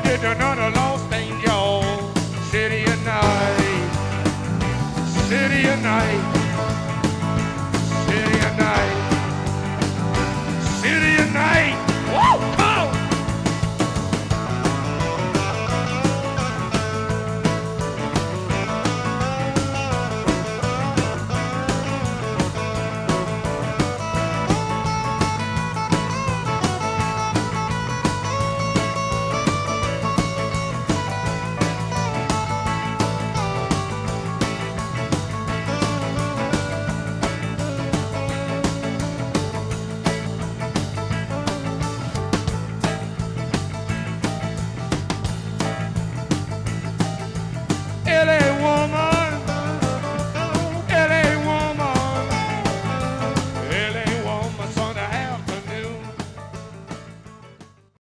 started another lost angel. City at night, city at night.